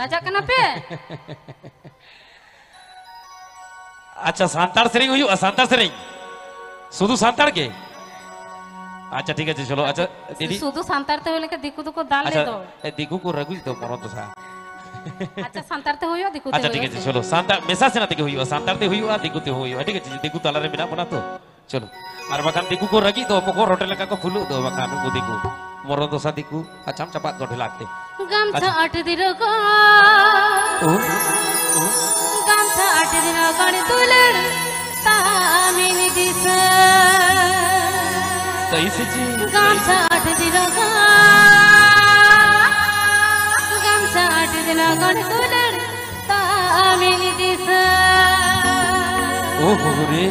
राजा कना पे अच्छा सांतार सेरिंग हुई असांतार सेरिंग सुधु सांतार के अच्छा ठीक है चलो अच्छा दीदी सुधु सांतार तो बोले के दिखू तो को दाल ले दो अच्छा दिखू को रगुज दो मरो तो अच्छा सांतार ते होयो दिखू ते अच्छा ठीक है चलो सांता मेसा से ना ते होयो सांतार ते होयो दिखू ते होयो ठीक है दिखू तलारे बिना बना तो चलो अरे बकान दिखू रगी तो अपको होटल का को खुलू दो बकान को दिखू मरद साथीको अच्छा आमच्या पाच गोठे लागते गामचा आठ दिन गामचा आठ दिन गण तुलन तामिन दिस गामचा आठ दिन गामचा आठ दिन गण तुलन तामिन दिस ओ हो रे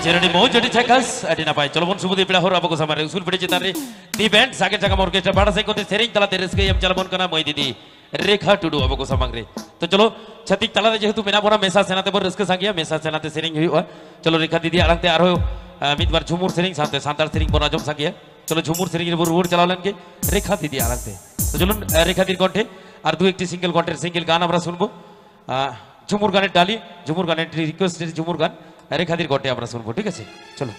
jerani mau jadi cekas, adi napai. Colo mon subuh di pila hor abaku sama usul pede citare di band sakit jaga orkestra pada saya kote sering tala teres ke yam cala mon kana moi didi रेखा टुडू अबको समग्रे तो चलो छतिक तला जेहेतु मेना बोरा मेसा सेनाते बर rusk सागिया मेसा सेनाते सेरिंग हुआ चलो रेखा दीदी आड़ंगते आरो मित बार झुमुर सेरिंग साथे सांतार सेरिंग बोरा जम सागिया चलो झुमुर सेरिंग बोर बोर चलावलेन के रेखा दीदी आड़ंगते तो चलो रेखा दीदी কণ্ঠে আর দু একটি সিঙ্গেল কণ্ঠের সিঙ্গেল গান আমরা শুনবো আহ, ঝুমুর গানের ডালি ঝুমুর গানের রিকোয়েস্টের ঝুমুর গান রেখাদির গটে আমরা শুনব ঠিক আছে? চলো।